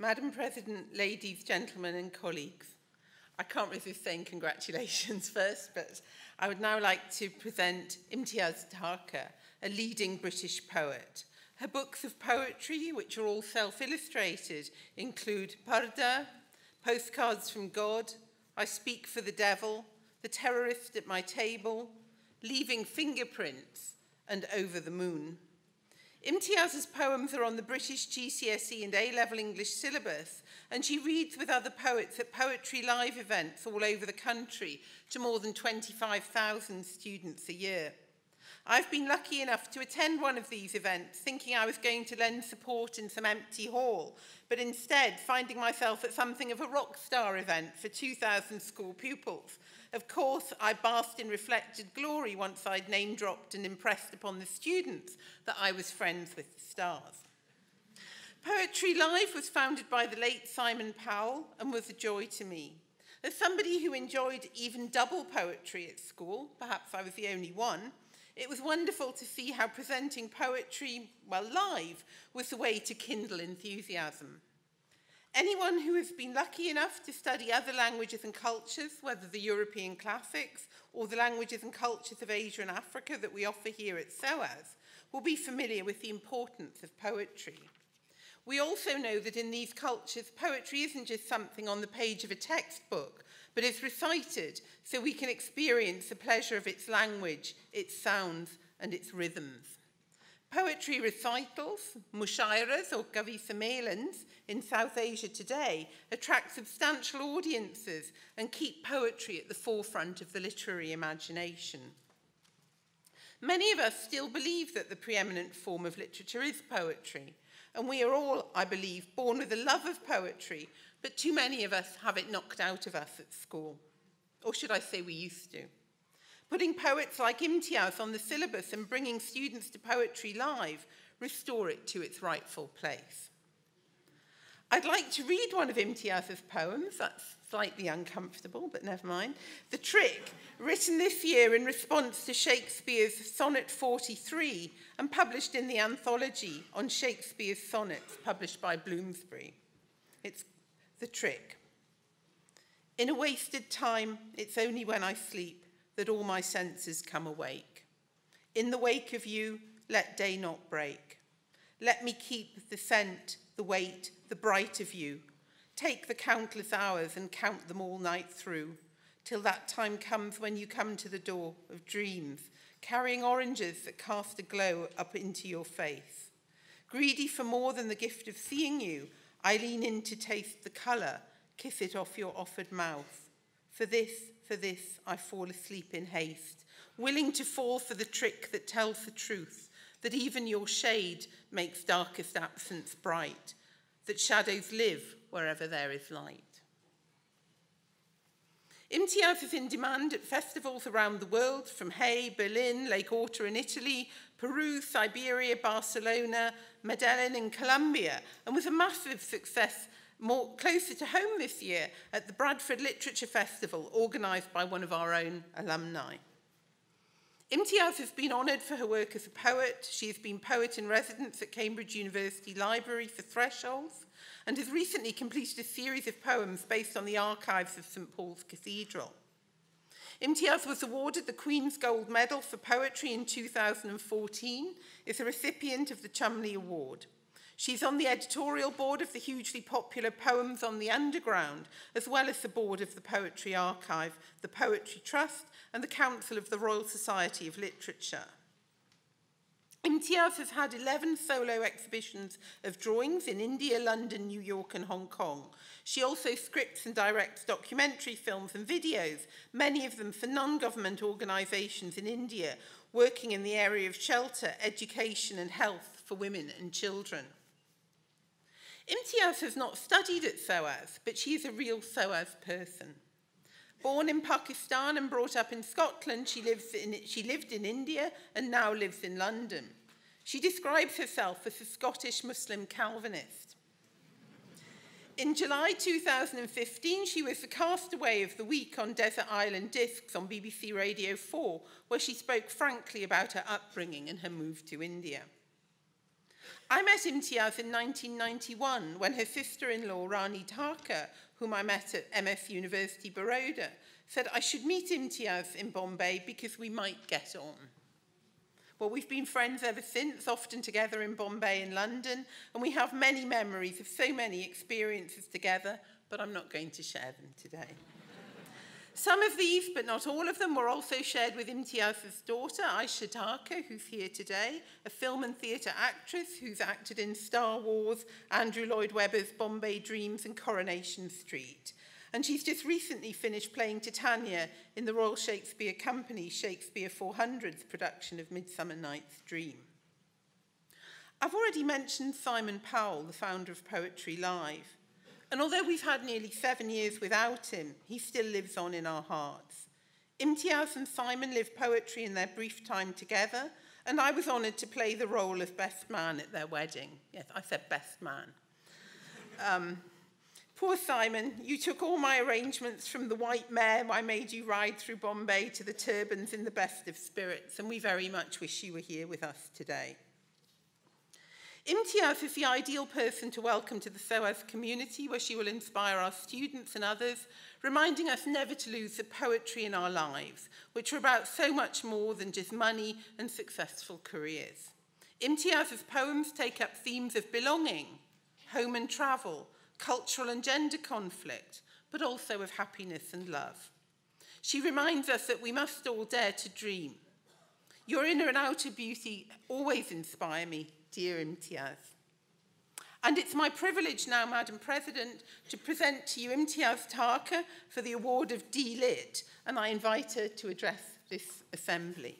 Madam President, ladies, gentlemen and colleagues, I can't resist saying congratulations first, but I would now like to present Imtiaz Dharker, a leading British poet. Her books of poetry, which are all self-illustrated, include Purdah, Postcards from God, I Speak for the Devil, The Terrorist at My Table, Leaving Fingerprints, and Over the Moon. Imtiaz's poems are on the British GCSE and A-level English syllabus, and she reads with other poets at Poetry Live events all over the country to more than 25,000 students a year. I've been lucky enough to attend one of these events thinking I was going to lend support in some empty hall, but instead finding myself at something of a rock star event for 2,000 school pupils. Of course, I basked in reflected glory once I'd name-dropped and impressed upon the students that I was friends with the stars. Poetry Live was founded by the late Simon Powell and was a joy to me. As somebody who enjoyed even double poetry at school, perhaps I was the only one, It was wonderful to see how presenting poetry, well, live, was the way to kindle enthusiasm. Anyone who has been lucky enough to study other languages and cultures, whether the European classics or the languages and cultures of Asia and Africa that we offer here at SOAS, will be familiar with the importance of poetry. We also know that in these cultures, poetry isn't just something on the page of a textbook, but is recited so we can experience the pleasure of its language, its sounds, and its rhythms. Poetry recitals, mushairas or kavi sammelans in South Asia today attract substantial audiences and keep poetry at the forefront of the literary imagination. Many of us still believe that the preeminent form of literature is poetry, and we are all, I believe, born with a love of poetry but too many of us have it knocked out of us at school. Or should I say we used to. Putting poets like Imtiaz on the syllabus and bringing students to Poetry Live restore it to its rightful place. I'd like to read one of Imtiaz's poems. That's slightly uncomfortable, but never mind. The Trick, written this year in response to Shakespeare's Sonnet 43 and published in the anthology on Shakespeare's sonnets published by Bloomsbury. It's the trick. In a wasted time, it's only when I sleep that all my senses come awake. In the wake of you, let day not break. Let me keep the scent, the weight, the bright of you. Take the countless hours and count them all night through, till that time comes when you come to the door of dreams, carrying oranges that cast a glow up into your face. Greedy for more than the gift of seeing you, I lean in to taste the colour, kiss it off your offered mouth. For this, for this, I fall asleep in haste, willing to fall for the trick that tells the truth, that even your shade makes darkest absence bright, that shadows live wherever there is light. MTF is in demand at festivals around the world, from Hay, Berlin, Lake Orta in Italy, Peru, Siberia, Barcelona, Medellin in Colombia, and was a massive success more closer to home this year at the Bradford Literature Festival, organised by one of our own alumni. Imtiaz has been honoured for her work as a poet. She has been poet in residence at Cambridge University Library for Thresholds and has recently completed a series of poems based on the archives of St Paul's Cathedral. Imtiaz was awarded the Queen's Gold Medal for Poetry in 2014, is a recipient of the Cholmondeley Award. She's on the editorial board of the hugely popular Poems on the Underground, as well as the board of the Poetry Archive, the Poetry Trust, and the Council of the Royal Society of Literature. Imtiaz has had 11 solo exhibitions of drawings in India, London, New York and Hong Kong. She also scripts and directs documentary films and videos, many of them for non-government organisations in India, working in the area of shelter, education and health for women and children. Imtiaz has not studied at SOAS, but she is a real SOAS person. Born in Pakistan and brought up in Scotland, she, lives in, she lived in India and now lives in London. She describes herself as a Scottish Muslim Calvinist. In July 2015, she was the castaway of the week on Desert Island Discs on BBC Radio 4, where she spoke frankly about her upbringing and her move to India. I met Imtiaz in 1991 when her sister-in-law, Rani Dharker, whom I met at MS University Baroda, said I should meet Imtiaz in Bombay because we might get on. Well, we've been friends ever since, often together in Bombay and London, and we have many memories of so many experiences together, but I'm not going to share them today. Some of these, but not all of them, were also shared with Imtiaz's daughter, Ayesha Dharker, who's here today, a film and theatre actress who's acted in Star Wars, Andrew Lloyd Webber's Bombay Dreams and Coronation Street. And she's just recently finished playing Titania in the Royal Shakespeare Company Shakespeare 400's production of Midsummer Night's Dream. I've already mentioned Simon Powell, the founder of Poetry Live. And although we've had nearly seven years without him, he still lives on in our hearts. Imtiaz and Simon lived poetry in their brief time together, and I was honoured to play the role of best man at their wedding. Yes, I said best man. Um, poor Simon, you took all my arrangements from the white mare I made you ride through Bombay to the turbans in the best of spirits, and we very much wish you were here with us today. Imtiaz is the ideal person to welcome to the SOAS community where she will inspire our students and others, reminding us never to lose the poetry in our lives, which are about so much more than just money and successful careers. Imtiaz's poems take up themes of belonging, home and travel, cultural and gender conflict, but also of happiness and love. She reminds us that we must all dare to dream. Your inner and outer beauty always inspire me, dear Imtiaz. And it's my privilege now, Madam President, to present to you Imtiaz Tarka for the award of D-Lit, and I invite her to address this assembly.